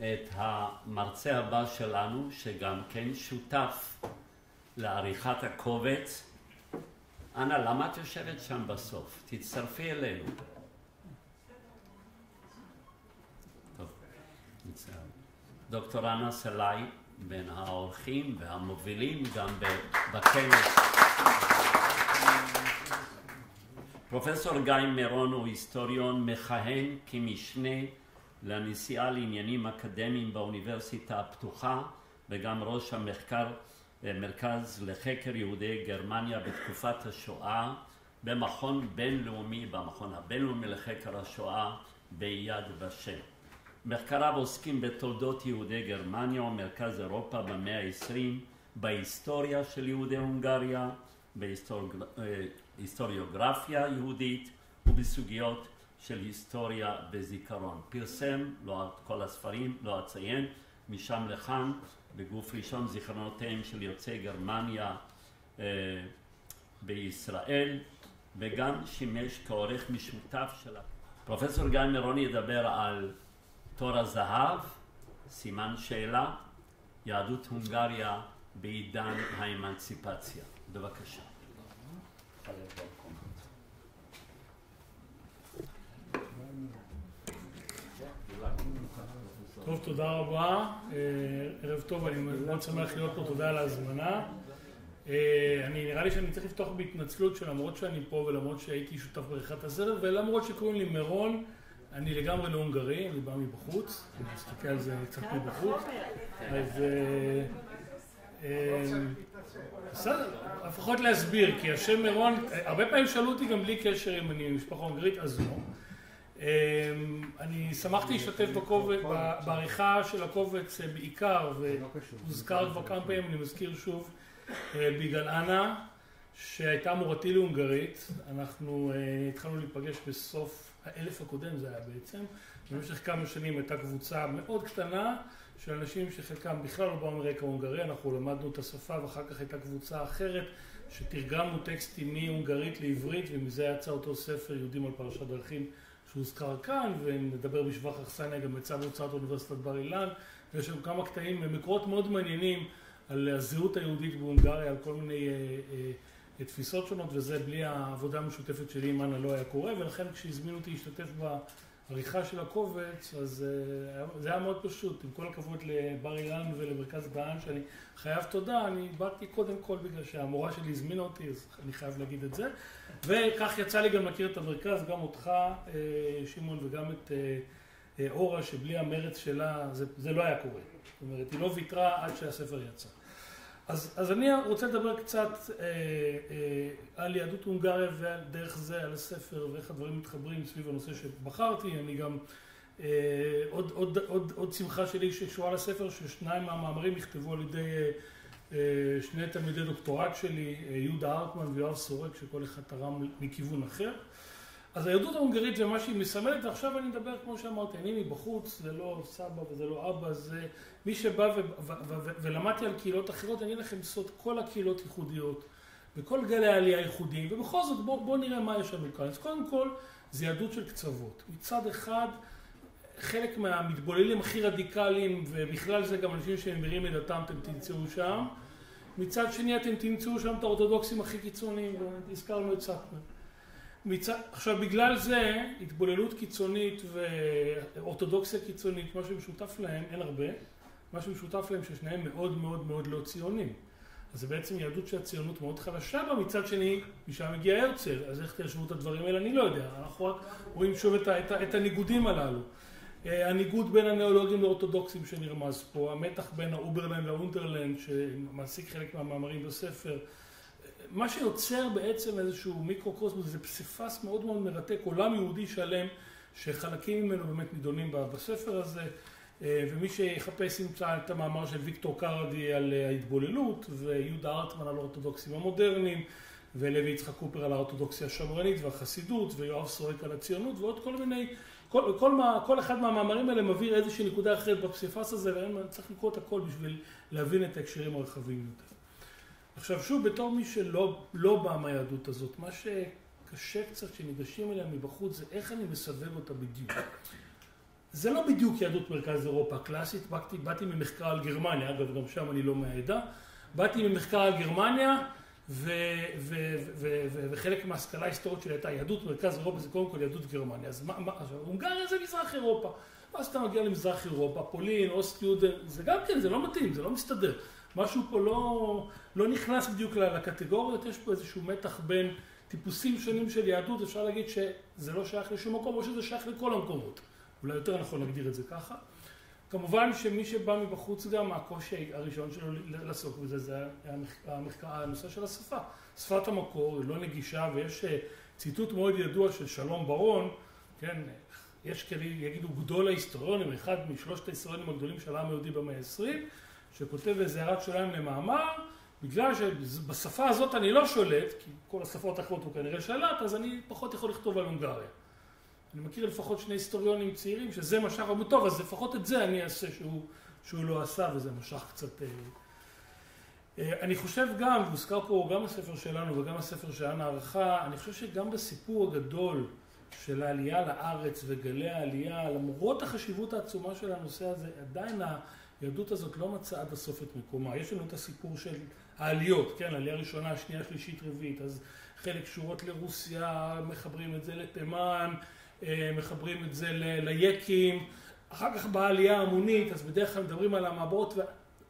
את המרצה הבא שלנו, שגם כן שותף לעריכת הקובץ. אנה, למה את יושבת שם בסוף? תצטרפי אלינו. טוב, דוקטור אנה סלעי, בין האורחים והמובילים גם בכנס. פרופסור גיא מירון הוא היסטוריון מכהן כמשנה לנשיאה לעניינים אקדמיים באוניברסיטה הפתוחה וגם ראש המחקר, מרכז לחקר יהודי גרמניה בתקופת השואה במכון בינלאומי, במכון הבינלאומי לחקר השואה ביד ושם. מחקריו עוסקים בתולדות יהודי גרמניה ומרכז אירופה במאה העשרים, בהיסטוריה של יהודי הונגריה, בהיסטוריוגרפיה יהודית ובסוגיות של היסטוריה וזיכרון. פרסם, לא את כל הספרים, לא אציין, משם לכאן, בגוף ראשון זיכרונותיהם של יוצאי גרמניה אה, בישראל, וגם שימש כעורך משותף של... פרופסור גיא מירון ידבר על תור הזהב, סימן שאלה, יהדות הונגריה בעידן האמנציפציה. בבקשה. טוב, תודה רבה. אה, ערב טוב, אני מאוד שמח להיות פה, תודה על ההזמנה. אה, אני, נראה לי שאני צריך לפתוח בהתנצלות שלמרות שאני פה ולמרות שהייתי שותף בעריכת הסרט ולמרות שקוראים לי מירון, אני לגמרי לא הונגרי, אני בא מבחוץ, אני מסתכל על זה קצת מבחוץ. אז אה, בסדר, לפחות להסביר, כי השם מירון, הרבה פעמים שאלו אותי גם בלי קשר אם אני משפחה הונגרית, אז לא. אמ, אני שמחתי להשתתף בעריכה של הקובץ אה, בעיקר, והוזכר כבר כמה פעמים, אני מזכיר שוב, אה, בגלל אנה, שהייתה מורתי להונגרית, אנחנו אה, התחלנו להיפגש בסוף האלף הקודם זה היה בעצם, במשך כמה שנים הייתה קבוצה מאוד קטנה של אנשים שחלקם בכלל לא באו מרקע הונגרי, אנחנו למדנו את השפה ואחר כך הייתה קבוצה אחרת שתרגמנו טקסטים מהונגרית לעברית ומזה יצא אותו ספר יהודים על פרשת דרכים שהוזכר כאן, ונדבר בשבח אכסניה גם בצו הוצאת אוניברסיטת בר אילן, ויש שם כמה קטעים, מקורות מאוד מעניינים על הזהות היהודית בהונגריה, על כל מיני אה, אה, תפיסות שונות, וזה בלי העבודה המשותפת שלי עם אנה לא היה קורה, ולכן כשהזמינו אותי להשתתף בעריכה של הקובץ, אז אה, זה היה מאוד פשוט, עם כל הכבוד לבר אילן ולמרכז בען, שאני חייב תודה, אני באתי קודם כל בגלל שהמורה שלי הזמינה אותי, אז אני חייב להגיד את זה. וכך יצא לי גם להכיר את המרכז, גם אותך, אה, שמעון, וגם את אה, אורה, שבלי המרץ שלה זה, זה לא היה קורה. זאת אומרת, היא לא ויתרה עד שהספר יצא. אז, אז אני רוצה לדבר קצת אה, אה, על יהדות הונגריה ודרך זה על הספר ואיך הדברים מתחברים סביב הנושא שבחרתי. אני גם, אה, עוד, עוד, עוד, עוד שמחה שלי שקשורה לספר, ששניים מהמאמרים נכתבו על ידי אה, אה, שני תלמידי דוקטורט שלי, אה, יהודה ארטמן ויואב סורק, שכל אחד תרם מכיוון אחר. אז היהדות ההונגרית זה מה שהיא מסמלת, ועכשיו אני מדבר, כמו שאמרתי, אני מבחוץ, זה לא סבא וזה לא אבא, זה מי שבא ולמדתי על קהילות אחרות, אני אגיד לכם סוד, כל הקהילות ייחודיות, וכל גלי העלייה ייחודיים, ובכל זאת בואו בוא נראה מה יש לנו כאן. אז קודם כל, זה יהדות של קצוות. מצד אחד, חלק מהמתבוללים הכי רדיקליים, ובכלל זה גם אנשים שממירים את דתם, אתם תמצאו שם. מצד שני אתם תמצאו שם את האורתודוקסים הכי קיצוניים, והזכרנו את סאטמן. מצד... עכשיו בגלל זה התבוללות קיצונית ואורתודוקסיה קיצונית, מה שמשותף להם, אין הרבה, מה שמשותף להם ששניהם מאוד מאוד מאוד לא ציונים. אז זה בעצם יהדות שהציונות מאוד חלשה בה, מצד שני, משם הגיע הרצל, אז איך תיישבו את הדברים האלה אני לא יודע, אנחנו רק רואים שוב את, את, את הניגודים הללו. אה, הניגוד בין הנאולוגים לאורתודוקסים שנרמז פה, המתח בין האוברלנד לאונטרלנד שמעסיק חלק מהמאמרים בספר, מה שיוצר בעצם איזשהו מיקרוקוסמוס זה פסיפס מאוד מאוד מרתק, עולם יהודי שלם שחלקים ממנו באמת נידונים בספר הזה אה, ומי שיחפש ימצא את המאמר של ויקטור קרדי על ההתבוללות ויהודה ארטמן על האורתודוקסים המודרניים ולוי יצחק קופר על האורתודוקסיה השמרנית והחסידות ויואב סורק על הציונות ועוד כל מיני כל, כל, מה, כל אחד מהמאמרים האלה מביא איזושהי נקודה אחרת בפסיפס הזה, וצריך לקרוא את הכל בשביל להבין את ההקשרים הרחבים יותר. עכשיו שוב, בתור מי שלא לא בא מהיהדות הזאת, מה שקשה קצת כשניגשים אליה מבחוץ זה איך אני מסווג אותה בדיוק. זה לא בדיוק יהדות מרכז אירופה הקלאסית, באתי, באתי ממחקר על גרמניה, אגב גם שם אני לא מהעדה, באתי ממחקר על גרמניה ו, ו, ו, וחלק מההשכלה ההיסטורית שלי הייתה יהדות מרכז אירופה זה קודם כל יהדות גרמניה, אז מה, מה עכשיו, הונגריה זה מזרח אירופה, ואז אתה מגיע למזרח אירופה, פולין, אוסט יודן, זה גם כן, זה לא מתאים, זה לא מסתדר, משהו פה לא, לא נכנס בדיוק לקטגוריות, יש פה איזשהו מתח בין טיפוסים שונים של יהדות, אפשר להגיד שזה לא שייך לשום מקום או שזה שייך לכל המקומות. אולי יותר נכון להגדיר את זה ככה. כמובן שמי שבא מבחוץ גם, הקושי הראשון שלו לעסוק בזה, זה המחקר, הנושא של השפה. שפת המקור היא לא נגישה, ויש אה, ציטוט מאוד ידוע של שלום ברון, כן, יש כאלה, יגידו גדול ההיסטוריונים, אחד משלושת ההיסטוריונים הגדולים של העם היהודי במאה ה-20, שכותב איזה הערת שוליים למאמר, בגלל שבשפה הזאת אני לא שולט, כי כל השפות האחרות הוא כנראה שלט, אז אני פחות יכול לכתוב על הונגריה. אני מכיר לפחות שני היסטוריונים צעירים שזה משך, אמרו טוב, אז לפחות את זה אני אעשה שהוא, שהוא לא עשה, וזה משך קצת... אה, אה, אני חושב גם, הוזכר פה גם הספר שלנו וגם הספר שאנה ערכה, אני חושב שגם בסיפור הגדול של העלייה לארץ וגלי העלייה, למרות החשיבות העצומה של הנושא הזה, עדיין היהדות הזאת לא מצאה עד הסוף את מקומה. יש לנו את הסיפור של העליות, כן, העלייה הראשונה, השנייה, שלישית, רביעית, אז חלק שורות לרוסיה, מחברים את זה לתימן, אה, מחברים את זה ליקים, אחר כך באה עלייה המונית, אז בדרך כלל מדברים על המעברות,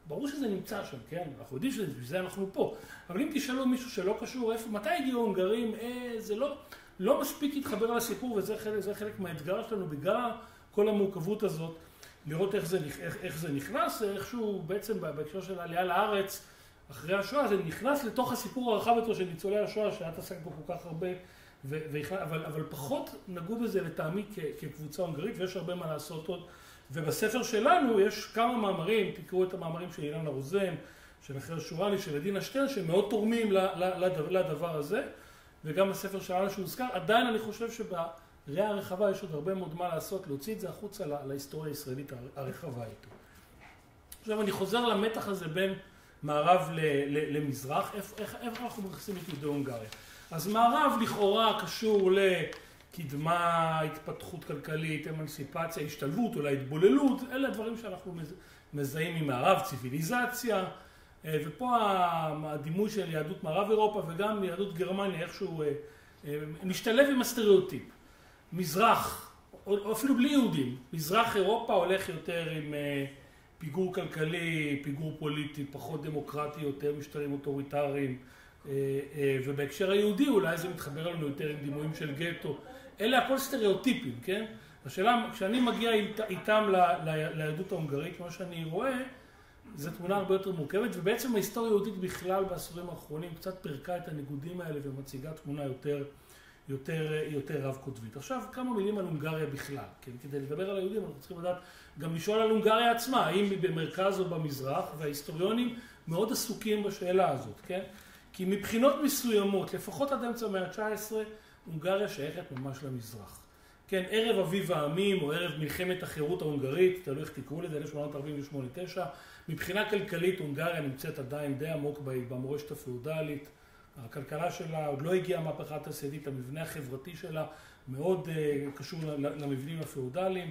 ברור שזה נמצא שם, כן? אנחנו יודעים שבשביל זה אנחנו פה. אבל אם תשאלו מישהו שלא קשור, איפה, מתי הגיעו הונגרים, אה, זה לא, לא מספיק להתחבר לסיפור, וזה חלק, חלק מהאתגר שלנו, בגלל כל המורכבות הזאת, לראות איך זה, איך, איך זה נכנס, איכשהו בעצם בהקשר של העלייה לארץ, אחרי השואה, זה נכנס לתוך הסיפור הרחב יותר של ניצולי השואה, שאת עסקת בו כל כך הרבה ו- ו- אבל, אבל פחות נגעו בזה לטעמי כ- כקבוצה הונגרית, ויש הרבה מה לעשות עוד. ובספר שלנו יש כמה מאמרים, תקראו את המאמרים של אילנה רוזן, של אחר שורני, של עדינה שטרן, שמאוד תורמים לדבר הזה, וגם בספר שלנו שהוזכר, עדיין אני חושב שבראייה הרחבה יש עוד הרבה מאוד מה לעשות, להוציא את זה החוצה להיסטוריה הישראלית הרחבה איתו. עכשיו אני חוזר למתח הזה בין מערב למזרח, איך, איך, איך אנחנו מכניסים את יהודי הונגריה. אז מערב לכאורה קשור לקדמה, התפתחות כלכלית, אמנסיפציה, השתלבות, אולי התבוללות, אלה הדברים שאנחנו מזהים ממערב, ציוויליזציה, אה, ופה הדימוי של יהדות מערב אירופה וגם יהדות גרמניה איכשהו אה, אה, משתלב עם הסטריאוטיפ. מזרח, או אפילו בלי יהודים, מזרח אירופה הולך יותר עם פיגור כלכלי, פיגור פוליטי, פחות דמוקרטי, יותר משטרים אוטוריטריים. אה, אה, ובהקשר היהודי אולי זה מתחבר לנו יותר עם דימויים של גטו. אלה הכל סטריאוטיפים, כן? השאלה, כשאני מגיע איתם ליהדות ההונגרית, מה שאני רואה, זו תמונה הרבה יותר מורכבת, ובעצם ההיסטוריה היהודית בכלל בעשורים האחרונים קצת פירקה את הניגודים האלה ומציגה תמונה יותר, יותר, יותר רב-קוטבית. עכשיו, כמה מילים על הונגריה בכלל, כן? כדי לדבר על היהודים אנחנו צריכים לדעת, גם לשאול על הונגריה עצמה, האם היא במרכז או במזרח, וההיסטוריונים מאוד עסוקים בשאלה הזאת, כן? כי מבחינות מסוימות, לפחות עד אמצע המאה ה-19, הונגריה שייכת ממש למזרח. כן, ערב אביב העמים, או ערב מלחמת החירות ההונגרית, תלוי איך תקראו לזה, 1848-9, מבחינה כלכלית הונגריה נמצאת עדיין די עמוק במורשת הפאודלית. הכלכלה שלה עוד לא הגיעה מהפכה התעשייתית, המבנה החברתי שלה מאוד uh, קשור למבנים הפאודליים,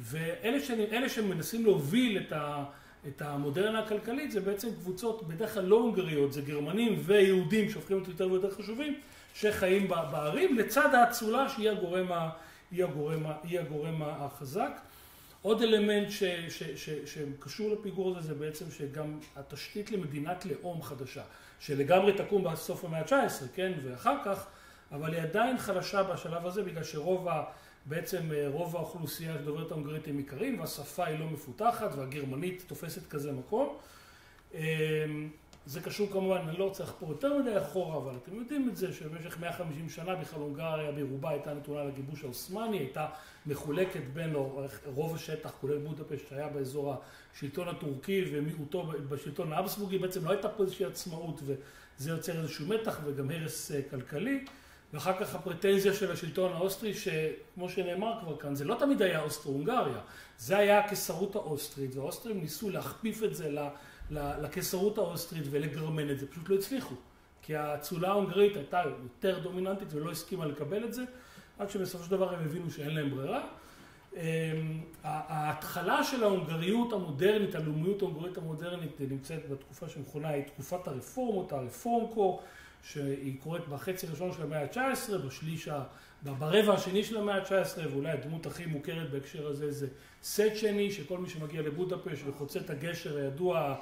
ואלה שמנסים להוביל את ה... את המודרנה הכלכלית זה בעצם קבוצות בדרך כלל לא הונגריות, זה גרמנים ויהודים שהופכים להיות יותר ויותר חשובים, שחיים בערים, לצד האצולה שהיא הגורם, ה, היא הגורם, היא הגורם החזק. עוד אלמנט ש, ש, ש, שקשור לפיגור הזה זה בעצם שגם התשתית למדינת לאום חדשה, שלגמרי תקום בסוף המאה ה-19, כן, ואחר כך, אבל היא עדיין חלשה בשלב הזה בגלל שרוב ה... בעצם אה, רוב האוכלוסייה שדוברת ההונגרית הם עיקרים והשפה היא לא מפותחת והגרמנית תופסת כזה מקום. זה קשור כמובן, אני לא רוצה לחפור יותר מדי אחורה, אבל אתם יודעים את זה שבמשך 150 שנה בכלל הונגריה ברובה הייתה נתונה לגיבוש העות'מאני, הייתה מחולקת בין רוב השטח, כולל בודפשט, שהיה באזור השלטון הטורקי ומיעוטו בשלטון האבסבורגי, בעצם לא הייתה פה איזושהי עצמאות וזה יוצר איזשהו מתח וגם הרס אה, כלכלי. ואחר כך הפרטנזיה של השלטון האוסטרי, שכמו שנאמר כבר כאן, זה לא תמיד היה אוסטרו-הונגריה, זה היה הקיסרות האוסטרית, והאוסטרים ניסו להכפיף את זה לקיסרות האוסטרית ולגרמן את זה, פשוט לא הצליחו. כי האצולה ההונגרית הייתה יותר דומיננטית ולא הסכימה לקבל את זה, עד שבסופו של דבר הם הבינו שאין להם ברירה. ההתחלה של ההונגריות המודרנית, הלאומיות ההונגרית המודרנית נמצאת בתקופה שמכונה, היא תקופת הרפורמות, הרפורמקו, שהיא קורית בחצי הראשון של המאה ה-19, בשליש, ברבע השני של המאה ה-19, ואולי הדמות הכי מוכרת בהקשר הזה זה סט שני, שכל מי שמגיע לבודפשט וחוצה את הגשר הידוע,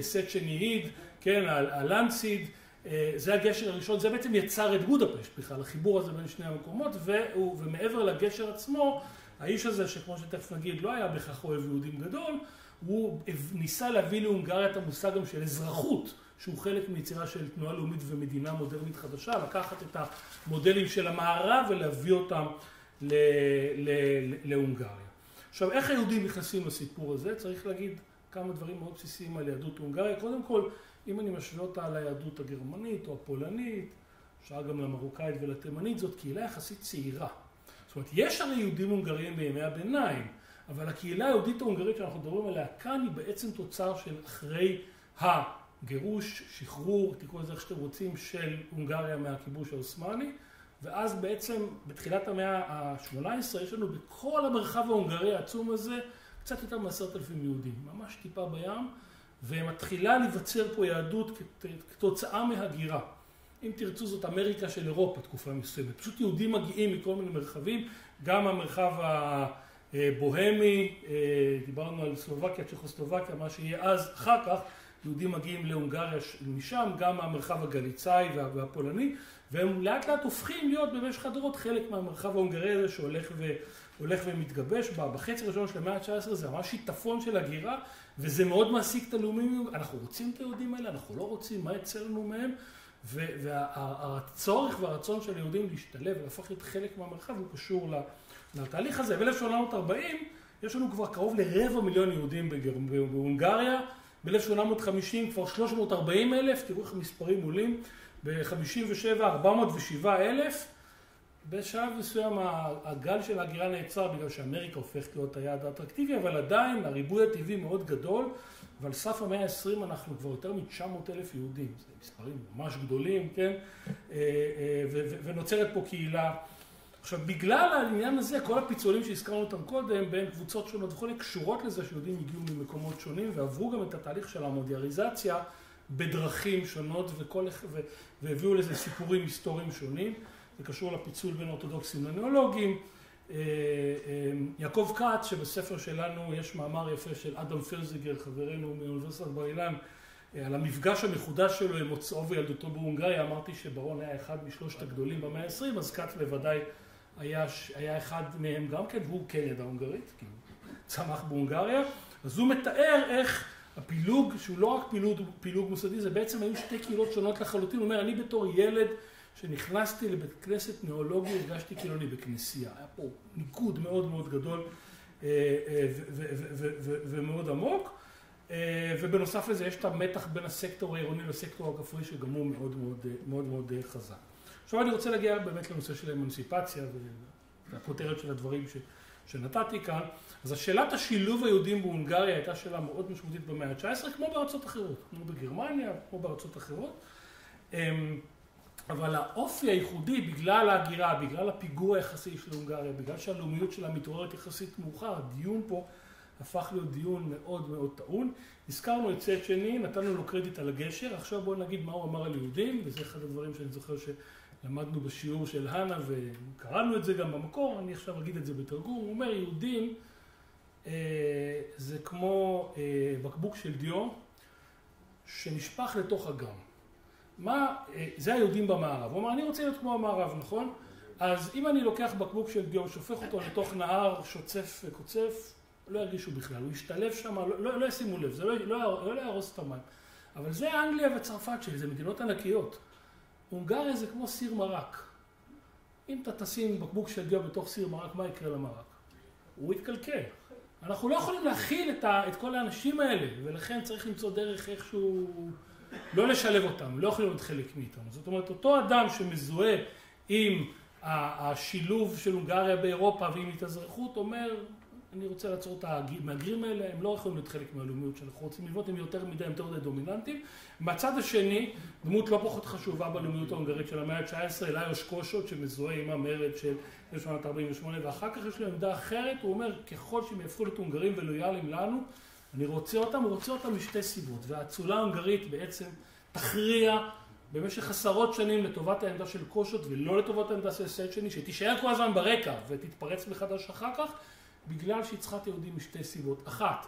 סט שני היד, כן, הלנדסיד, זה הגשר הראשון, זה בעצם יצר את בודפשט בכלל, החיבור הזה בין שני המקומות, ומעבר לגשר עצמו, האיש הזה, שכמו שתכף נגיד, לא היה בכך אוהב יהודים גדול, הוא ניסה להביא להונגריה את המושג גם של אזרחות, שהוא חלק מיצירה של תנועה לאומית ומדינה מודרנית חדשה, לקחת את המודלים של המערב ולהביא אותם להונגריה. עכשיו, איך היהודים נכנסים לסיפור הזה? צריך להגיד כמה דברים מאוד בסיסיים על יהדות הונגריה. קודם כל, אם אני משווה אותה ליהדות הגרמנית או הפולנית, אפשר גם למרוקאית ולתימנית, זאת קהילה יחסית צעירה. זאת אומרת, יש הרי יהודים הונגריים בימי הביניים, אבל הקהילה היהודית ההונגרית שאנחנו מדברים עליה כאן היא בעצם תוצר של אחרי הגירוש, שחרור, תקראו לזה איך שאתם רוצים, של הונגריה מהכיבוש העות'מאני, ואז בעצם בתחילת המאה ה-18 יש לנו בכל המרחב ההונגרי העצום הזה קצת יותר מעשרת אלפים יהודים, ממש טיפה בים, ומתחילה להיווצר פה יהדות כתוצאה מהגירה. אם תרצו זאת אמריקה של אירופה תקופה מסוימת. פשוט יהודים מגיעים מכל מיני מרחבים, גם המרחב הבוהמי, דיברנו על סלובקיה, צ'כוסלובקיה, מה שיהיה אז, אחר כך יהודים מגיעים להונגריה משם, גם המרחב הגליצאי והפולני, והם לאט לאט הופכים להיות במשך הדורות חלק מהמרחב ההונגרי הזה שהולך ו... הולך ומתגבש בה. בחצי הראשון של המאה ה-19 זה ממש שיטפון של הגירה, וזה מאוד מעסיק את הלאומים. אנחנו רוצים את היהודים האלה, אנחנו לא רוצים, מה יצא לנו מהם? והצורך והרצון של היהודים להשתלב ולהפוך להיות חלק מהמרחב הוא קשור לתהליך הזה. ב-1840 יש לנו כבר קרוב לרבע מיליון יהודים בהונגריה, ב-1850 כבר 340 אלף, תראו איך המספרים עולים, ב-57 407 אלף. בשלב מסוים הגל של ההגירה נעצר בגלל שאמריקה הופכת להיות היעד האטרקטיבי, אבל עדיין הריבוי הטבעי מאוד גדול, ועל סף המאה ה-20 אנחנו כבר יותר מ-900 אלף יהודים, זה מספרים ממש גדולים, כן? אה, אה, ונוצרת פה קהילה. עכשיו, בגלל העניין הזה, כל הפיצולים שהזכרנו אותם קודם, בין קבוצות שונות וכולי, קשורות לזה שיהודים הגיעו ממקומות שונים ועברו גם את התהליך של המודיאריזציה בדרכים שונות וכל, והביאו לזה סיפורים היסטוריים שונים. זה קשור לפיצול בין אורתודוקסים לניאולוגים. אה, אה, יעקב כץ, שבספר שלנו יש מאמר יפה של אדם פרזיגר, חברנו מאוניברסיטת בר אילן, אה, על המפגש המחודש שלו עם מוצאו וילדותו בהונגריה, אמרתי שברון היה אחד משלושת הגדולים במאה ה-20, אז כץ בוודאי היה, היה אחד מהם גם כן, והוא כן ידע הונגרית, כי הוא צמח בהונגריה, אז הוא מתאר איך הפילוג, שהוא לא רק פילוג, פילוג מוסדי, זה בעצם היו שתי קהילות שונות לחלוטין, הוא אומר, אני בתור ילד כשנכנסתי לבית כנסת ניאולוגי הרגשתי כאילו אני בכנסייה. היה פה ניקוד מאוד מאוד גדול אה, אה, ומאוד עמוק. אה, ובנוסף לזה יש את המתח בין הסקטור העירוני לסקטור הכפרי שגם הוא מאוד מאוד, מאוד, מאוד חזק. עכשיו אני רוצה להגיע באמת לנושא של האמנסיפציה והכותרת של הדברים ש, שנתתי כאן. אז השאלת השילוב היהודים בהונגריה הייתה שאלה מאוד משמעותית במאה ה-19 כמו בארצות אחרות, כמו בגרמניה, כמו בארצות אחרות. אבל האופי הייחודי, בגלל ההגירה, בגלל הפיגור היחסי של הונגריה, בגלל שהלאומיות שלה מתעוררת יחסית מאוחר, הדיון פה הפך להיות דיון מאוד מאוד טעון. הזכרנו את צד שני, נתנו לו קרדיט על הגשר, עכשיו בואו נגיד מה הוא אמר על יהודים, וזה אחד הדברים שאני זוכר שלמדנו בשיעור של הנה וקראנו את זה גם במקור, אני עכשיו אגיד את זה בתרגום, הוא אומר יהודים אה, זה כמו אה, בקבוק של דיו שנשפך לתוך אגם. מה, אה, זה היהודים במערב. הוא אמר, אני רוצה להיות כמו המערב, נכון? אז אם אני לוקח בקבוק של דיו, שופך אותו לתוך נהר שוצף וקוצף, לא ירגישו בכלל, הוא ישתלב שם, לא, לא, לא ישימו לב, זה לא, לא, לא יהרוס את המים. אבל זה אנגליה וצרפת שלי, זה מדינות ענקיות. הונגריה זה כמו סיר מרק. אם אתה תשים בקבוק של דיו בתוך סיר מרק, מה יקרה למרק? הוא יתקלקל. אנחנו לא יכולים להכיל את, ה, את כל האנשים האלה, ולכן צריך למצוא דרך איכשהו... לא לשלב אותם, לא יכולים להיות חלק מאיתנו. זאת אומרת, אותו אדם שמזוהה עם השילוב של הונגריה באירופה ועם התאזרחות, אומר, אני רוצה לעצור את המהגרים האלה, הם לא יכולים להיות חלק מהלאומיות שאנחנו רוצים לבנות, הם יותר מדי, יותר מדי דומיננטיים. מהצד השני, דמות לא פחות חשובה בלאומיות ההונגרית של המאה ה-19, אליוש קושות, שמזוהה עם המרד של 1848, ואחר כך יש לו עמדה אחרת, הוא אומר, ככל שהם יהפכו להיות הונגרים ולויאליים לנו, אני רוצה אותם, רוצה אותם משתי סיבות, והאצולה ההונגרית בעצם תכריע במשך עשרות שנים לטובת העמדה של קושות ולא לטובת העמדה של סצ'ני, שתישאר כל הזמן ברקע ותתפרץ מחדש אחר כך, בגלל שהיא את יהודים משתי סיבות. אחת,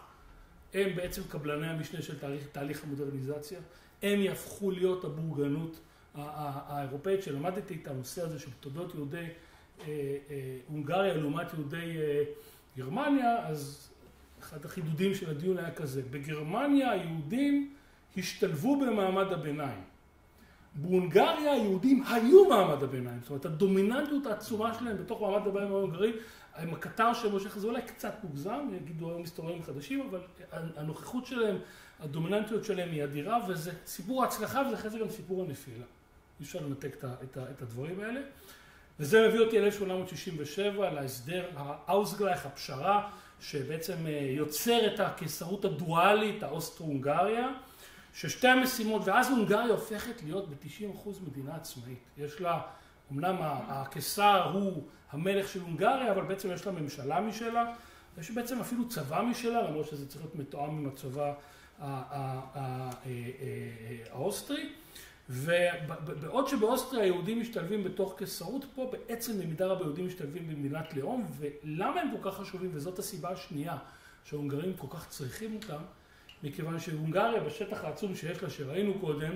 הם בעצם קבלני המשנה של תהליך, תהליך המודרניזציה, הם יהפכו להיות הבורגנות האירופאית, שלמדתי את הנושא הזה של תולדות יהודי אה, אה, הונגריה לעומת יהודי אה, גרמניה, אז אחד החידודים של הדיון היה כזה, בגרמניה היהודים השתלבו במעמד הביניים. בהונגריה היהודים היו מעמד הביניים, זאת אומרת הדומיננטיות העצומה שלהם בתוך מעמד הביניים ההונגרי, עם הקטר שמושך, זה אולי קצת מוגזם, יגידו היום היסטוריונים חדשים, אבל הנוכחות שלהם, הדומיננטיות שלהם היא אדירה, וזה סיפור ההצלחה וזה אחרי זה גם סיפור הנפילה. אי אפשר לנתק את הדברים האלה. וזה מביא אותי ל-1867, להסדר האוסגלייך, הפשרה, שבעצם אה, יוצר את הקיסרות הדואלית, האוסטרו-הונגריה. ששתי המשימות, ואז הונגריה הופכת להיות ב-90% מדינה עצמאית. יש לה, אמנם הקיסר הוא המלך של הונגריה, אבל בעצם יש לה ממשלה משלה, יש בעצם אפילו צבא משלה, למרות שזה צריך להיות מתואם עם הצבא האוסטרי. ובעוד שבאוסטריה היהודים משתלבים בתוך קיסרות, פה בעצם במידה רבה יהודים משתלבים במדינת לאום, ולמה הם כל כך חשובים, וזאת הסיבה השנייה שההונגרים כל כך צריכים אותם, מכיוון שהונגריה בשטח העצום שיש לה, שראינו קודם,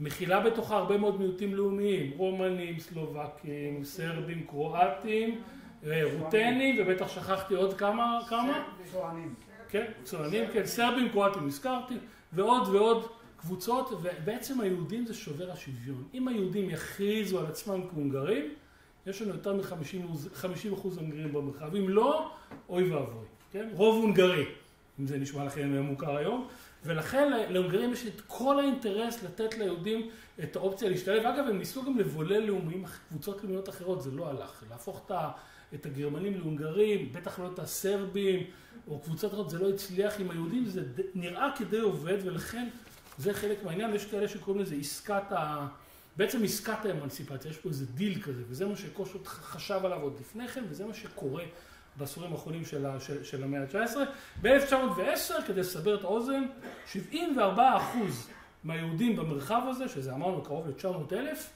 מכילה בתוכה הרבה מאוד מיעוטים לאומיים, רומנים, סלובקים, סרבים, קרואטים, רוטנים, ובטח שכחתי עוד כמה, כמה? צוענים. כן, צוענים, כן, סרבים, קרואטים הזכרתי, ועוד ועוד קבוצות, ובעצם היהודים זה שובר השוויון. אם היהודים יכריזו על עצמם כהונגרים, יש לנו יותר מ-50 אחוז הונגרים במרחב, אם לא, אוי ואבוי, כן? רוב הונגרי. אם זה נשמע לכם מוכר היום, ולכן להונגרים יש את כל האינטרס לתת ליהודים את האופציה להשתלב. אגב, הם ניסו גם לבולל לאומיים, קבוצות לאומיות אחרות, זה לא הלך. להפוך את הגרמנים להונגרים, בטח לא את הסרבים, או קבוצות אחרות, זה לא הצליח עם היהודים, זה נראה כדי עובד, ולכן זה חלק מהעניין. יש כאלה שקוראים לזה עסקת ה... בעצם עסקת האמנסיפציה, יש פה איזה דיל כזה, וזה מה שקושוט חשב עליו עוד לפני כן, וזה מה שקורה בעשורים האחרונים של, של, של המאה ה-19. ב-1910, כדי לסבר את האוזן, 74 אחוז מהיהודים במרחב הזה, שזה אמרנו קרוב ל-900 אלף,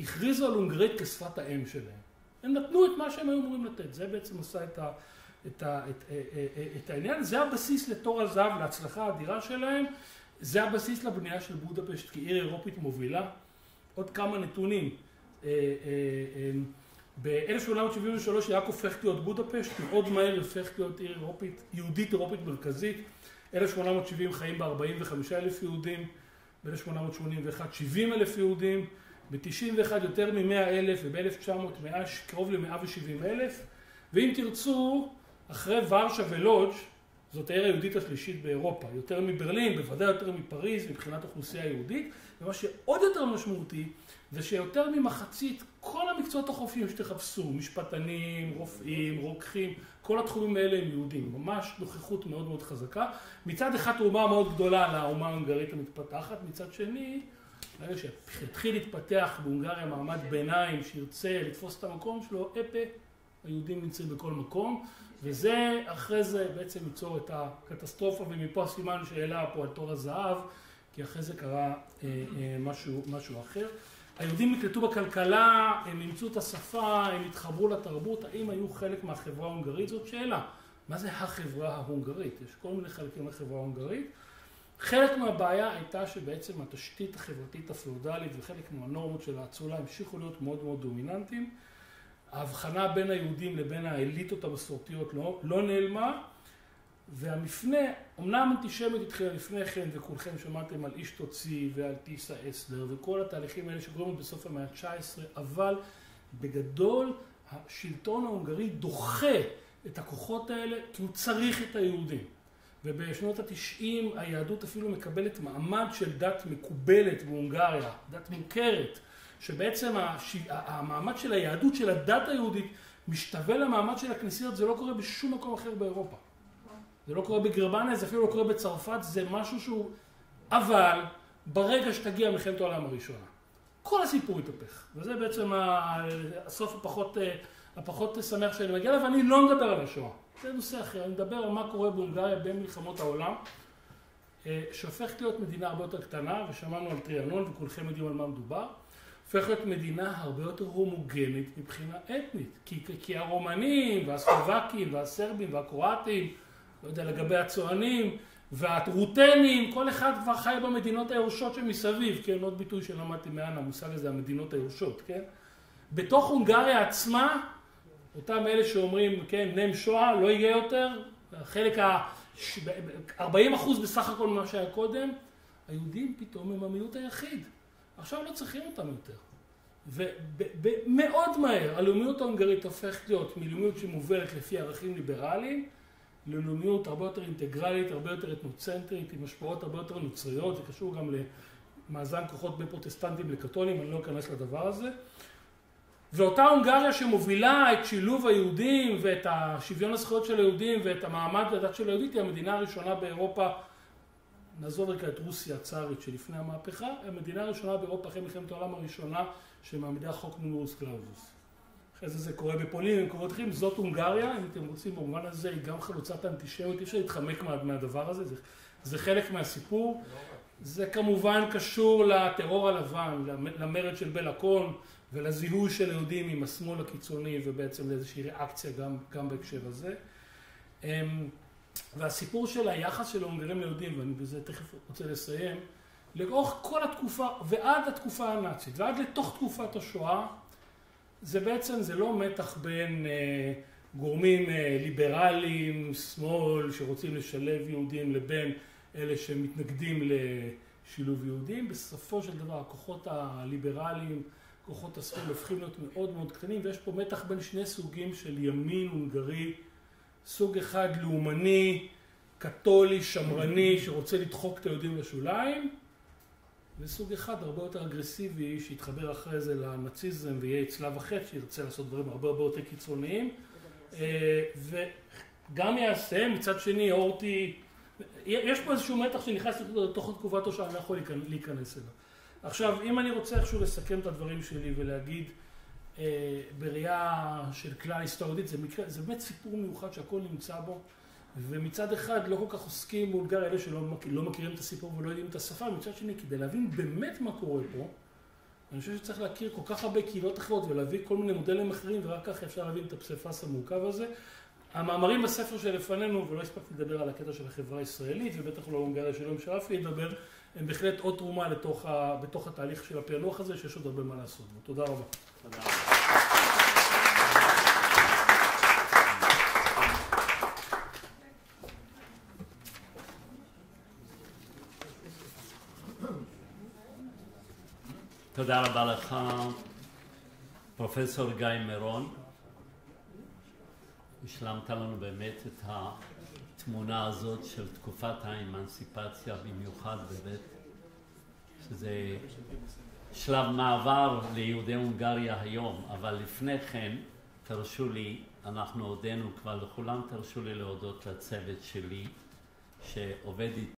הכריזו על הונגרית כשפת האם שלהם. הם נתנו את מה שהם היו אמורים לתת, זה בעצם עשה את, ה, את, ה, את, את, אה, אה, את העניין, זה הבסיס לתור הזהב, להצלחה האדירה שלהם, זה הבסיס לבנייה של בודפשט כעיר אירופית מובילה. עוד כמה נתונים. אה, ב-1873 יעקב הופכת להיות בודפשט, מאוד מהר הופכת להיות עיר אירופית, יהודית אירופית מרכזית. 1870 חיים בה 45 אלף יהודים, ב-1881 70 אלף יהודים, ב-91 יותר מ-100 אלף וב-1900 קרוב ל-170 אלף, ואם תרצו, אחרי ורשה ולודג' זאת העיר היהודית השלישית באירופה, יותר מברלין, בוודאי יותר מפריז מבחינת אוכלוסייה יהודית, ומה שעוד יותר משמעותי זה שיותר ממחצית כל המקצועות החופשיים שתחפשו, משפטנים, רופאים, רוקחים, כל התחומים האלה הם יהודים, ממש נוכחות מאוד מאוד חזקה. מצד אחד תרומה מאוד גדולה לאומה ההונגרית המתפתחת, מצד שני, ברגע שהתחיל להתפתח בהונגריה מעמד ביניים שירצה לתפוס את המקום שלו, אפה, היהודים נמצאים בכל מקום, וזה אחרי זה בעצם ייצור את הקטסטרופה, ומפה הסימן שהעלה פה על תור הזהב, כי אחרי זה קרה אה, אה, משהו, משהו אחר. היהודים נקלטו בכלכלה, הם אימצו את השפה, הם התחברו לתרבות, האם היו חלק מהחברה ההונגרית? זאת שאלה. מה זה החברה ההונגרית? יש כל מיני חלקים לחברה ההונגרית. חלק מהבעיה הייתה שבעצם התשתית החברתית הפאודלית וחלק מהנורמות של האצולה המשיכו להיות מאוד מאוד דומיננטיים. ההבחנה בין היהודים לבין האליטות המסורתיות לא, לא נעלמה, והמפנה, אמנם אנטישמיות התחילה לפני כן, וכולכם שמעתם על איש תוציא ועל טיסה אסלר וכל התהליכים האלה שקורים בסוף המאה ה-19, אבל בגדול השלטון ההונגרי דוחה את הכוחות האלה כי הוא צריך את היהודים. ובשנות התשעים היהדות אפילו מקבלת מעמד של דת מקובלת בהונגריה, דת מוכרת, שבעצם המעמד של היהדות, של הדת היהודית, משתווה למעמד של הכנסיות, זה לא קורה בשום מקום אחר באירופה. זה לא קורה בגרמניה, זה אפילו לא קורה בצרפת, זה משהו שהוא... אבל ברגע שתגיע מלחמת העולם הראשונה, כל הסיפור יתהפך. וזה בעצם הסוף הפחות, הפחות שמח שאני מגיע אליו, ואני לא מדבר על השואה. זה נושא אחר, אני מדבר על מה קורה בהונגריה בין מלחמות העולם, שהופכת להיות מדינה הרבה יותר קטנה, ושמענו על טריאנון וכולכם יודעים על מה מדובר. הופך להיות מדינה הרבה יותר הומוגנית מבחינה אתנית. כי, כי הרומנים והסלובקים והסרבים והקרואטים, לא יודע, לגבי הצוענים והטרוטנים, כל אחד כבר חי במדינות היורשות שמסביב, כן, עוד ביטוי שלמדתי מאנה, המושג הזה, המדינות היורשות, כן? בתוך הונגריה עצמה, אותם אלה שאומרים, כן, נם שואה, לא יהיה יותר, חלק ה... 40 אחוז בסך הכל ממה שהיה קודם, היהודים פתאום הם המיעוט היחיד. עכשיו לא צריכים אותם יותר. ומאוד מהר הלאומיות ההונגרית הופכת להיות מלאומיות שמובלת לפי ערכים ליברליים ללאומיות הרבה יותר אינטגרלית, הרבה יותר אתנוצנטרית, עם השפעות הרבה יותר נוצריות, זה קשור גם למאזן כוחות בין פרוטסטנטים לקתולים, אני לא אכנס לדבר הזה. ואותה הונגריה שמובילה את שילוב היהודים ואת השוויון הזכויות של היהודים ואת המעמד והדת של היהודית היא המדינה הראשונה באירופה נעזוב רגע את רוסיה הצארית שלפני המהפכה, המדינה הראשונה באירופה אחרי מלחמת העולם הראשונה שמעמידה חוק נומרוס קלאוזוס. אחרי זה זה קורה בפולין ובמקומות אחרים, זאת הונגריה, אם אתם רוצים במובן הזה, היא גם חלוצת האנטישמיות, אי אפשר להתחמק מה, מהדבר הזה, זה, זה חלק מהסיפור. זה כמובן קשור לטרור הלבן, למרד של בלקון ולזיהוי של יהודים עם השמאל הקיצוני ובעצם לאיזושהי ריאקציה גם, גם בהקשר הזה. והסיפור של היחס של ההונגרים ליהודים, ואני בזה תכף רוצה לסיים, לאורך כל התקופה ועד התקופה הנאצית ועד לתוך תקופת השואה, זה בעצם, זה לא מתח בין אה, גורמים אה, ליברליים, שמאל, שרוצים לשלב יהודים, לבין אלה שמתנגדים לשילוב יהודים. בסופו של דבר הכוחות הליברליים, כוחות השמאל הופכים להיות מאוד מאוד קטנים, ויש פה מתח בין שני סוגים של ימין הונגרי סוג אחד לאומני, קתולי, שמרני, שרוצה לדחוק את היהודים לשוליים, וסוג אחד הרבה יותר אגרסיבי, שיתחבר אחרי זה לנאציזם ויהיה צלב החטא, שירצה לעשות דברים הרבה הרבה יותר קיצוניים. אה, וגם יעשה, מצד שני, אורטי, יש פה איזשהו מתח שנכנס לתוך תקופתו שאני לא יכול להיכנס אליו. עכשיו, אם אני רוצה איכשהו לסכם את הדברים שלי ולהגיד, בראייה של כלל היסטורית, זה, מקרה, זה באמת סיפור מיוחד שהכל נמצא בו, ומצד אחד לא כל כך עוסקים בהונגריה, אלה שלא לא מכירים את הסיפור ולא יודעים את השפה, מצד שני, כדי להבין באמת מה קורה פה, אני חושב שצריך להכיר כל כך הרבה קהילות אחרות ולהביא כל מיני מודלים אחרים, ורק ככה אפשר להבין את הפסיפס המורכב הזה. המאמרים בספר שלפנינו, ולא הספקתי לדבר על הקטע של החברה הישראלית, ובטח לא הונגריה שלא שרפי ידבר, הם בהחלט עוד תרומה לתוך ה, בתוך התהליך של הפענוח הזה, שיש עוד הרבה מה לעשות בו. תודה רבה. תודה. תודה רבה לך, פרופסור גיא מירון. השלמת לנו באמת את התמונה הזאת של תקופת האמנסיפציה, במיוחד בבית, שזה שלב מעבר ליהודי הונגריה היום, אבל לפני כן, תרשו לי, אנחנו הודינו כבר לכולם, תרשו לי להודות לצוות שלי שעובד איתי